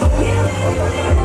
Yeah.